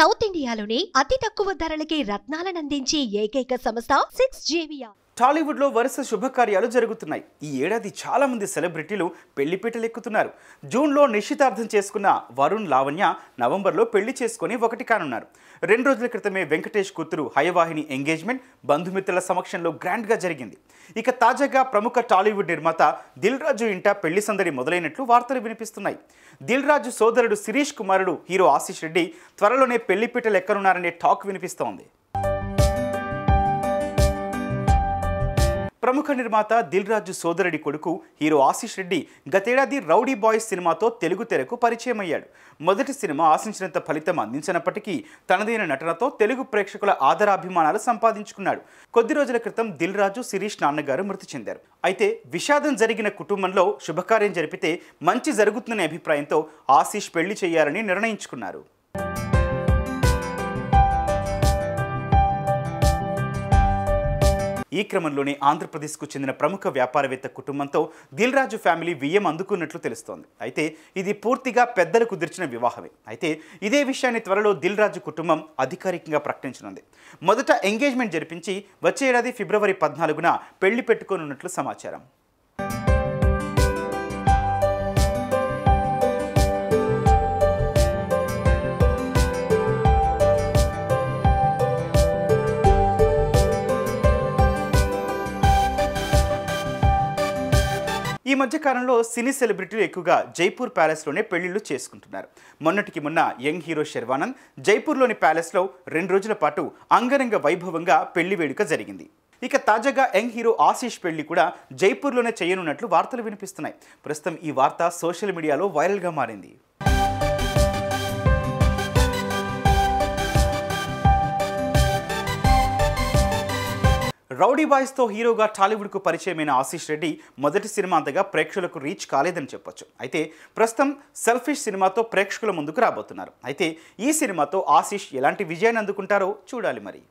South ఇండియాలోనే అతి తక్కువ ధరలకి రత్నాలనందించే ఏకైక సంస్థ సిక్స్ జేవియా టాలీవుడ్లో వరుస శుభకార్యాలు జరుగుతున్నాయి. ఈ ఏడాది చాలామంది సెలబ్రిటీలు పెళ్ళిపీటలు ఎక్కుతున్నారు జూన్లో నిశ్చితార్థం చేసుకున్న వరుణ్ లావణ్య నవంబర్లో పెళ్ళి చేసుకొని ఒకటి కానున్నారు. రెండు రోజుల క్రితమే వెంకటేష్ కూతురు హయవాహిని ఎంగేజ్మెంట్ బంధుమిత్రుల సమక్షంలో గ్రాండ్గా జరిగింది. ఇక తాజాగా ప్రముఖ టాలీవుడ్ నిర్మాత దిల్ రాజు ఇంట పెళ్ళి సందడి మొదలైనట్లు వార్తలు వినిపిస్తున్నాయి. దిల్ రాజు సోదరుడు శిరీష్ కుమారుడు హీరో ఆశీష్ రెడ్డి త్వరలోనే పెళ్ళిపీటలు ఎక్కనున్నారనే టాక్ వినిపిస్తోంది. ప్రముఖ నిర్మాత దిల్ రాజు సోదరుడి కొడుకు హీరో ఆశీష్ రెడ్డి గతేడాది రౌడీ బాయ్స్ సినిమాతో తెలుగు తెరకు పరిచయం అయ్యాడు మొదటి సినిమా ఆశించినంత ఫలితం అందించినప్పటికీ తనదైన నటనతో తెలుగు ప్రేక్షకుల ఆదరాభిమానాలు సంపాదించుకున్నాడు. కొద్ది రోజుల క్రితం దిల్ రాజు శిరీష్ నాన్నగారు మృతి చెందారు. అయితే విషాదం జరిగిన కుటుంబంలో శుభకార్యం జరిపితే మంచి జరుగుతుందనే అభిప్రాయంతో ఆశీష్ పెళ్ళి చేయాలని నిర్ణయించుకున్నారు. ఈ క్రమంలోనే ఆంధ్రప్రదేశ్కు చెందిన ప్రముఖ వ్యాపారవేత్త కుటుంబంతో దిల్ రాజు ఫ్యామిలీ వియ్యం అందుకున్నట్లు తెలుస్తోంది. అయితే ఇది పూర్తిగా పెద్దలు కుదిర్చిన వివాహమే. అయితే ఇదే విషయాన్ని త్వరలో దిల్ రాజు కుటుంబం అధికారికంగా ప్రకటించనుంది. మొదట ఎంగేజ్మెంట్ జరిపించి వచ్చే ఏడాది ఫిబ్రవరి పద్నాలుగున పెళ్ళి పెట్టుకోనున్నట్లు సమాచారం. ఈ మధ్య కాలంలో సినీ సెలబ్రిటీలు ఎక్కువగా జైపూర్ ప్యాలెస్లోనే పెళ్ళిళ్ళు చేసుకుంటున్నారు. మొన్నటికి మొన్న యంగ్ హీరో శర్వానంద్ జైపూర్లోని ప్యాలెస్లో రెండు రోజుల పాటు అంగరంగ వైభవంగా పెళ్ళి వేడుక జరిగింది. ఇక తాజాగా యంగ్ హీరో ఆశీష్ పెళ్ళి కూడా జైపూర్లోనే చేయనున్నట్లు వార్తలు వినిపిస్తున్నాయి. ప్రస్తుతం ఈ వార్త సోషల్ మీడియాలో వైరల్గా మారింది. రౌడీ బాయ్స్తో హీరోగా టాలీవుడ్కు పరిచయమైన ఆశీష్ రెడ్డి మొదటి సినిమా అంతగా ప్రేక్షకులకు రీచ్ కాలేదని చెప్పొచ్చు. అయితే ప్రస్తుతం సెల్ఫిష్ సినిమాతో ప్రేక్షకుల ముందుకు రాబోతున్నారు. అయితే ఈ సినిమాతో ఆశీష్ ఎలాంటి విజయాన్ని అందుకుంటారో చూడాలి మరి.